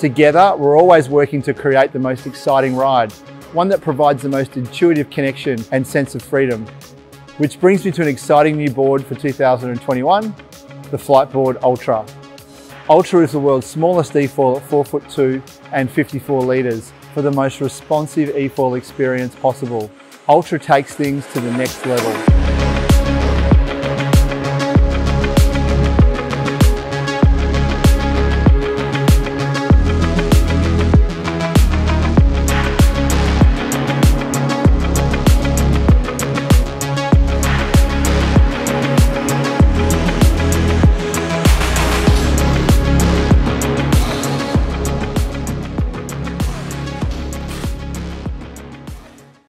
Together, we're always working to create the most exciting ride, one that provides the most intuitive connection and sense of freedom. Which brings me to an exciting new board for 2021, the Fliteboard Ultra. Ultra is the world's smallest e-foil at 4 foot 2 and 54 litres for the most responsive e-foil experience possible. Ultra takes things to the next level.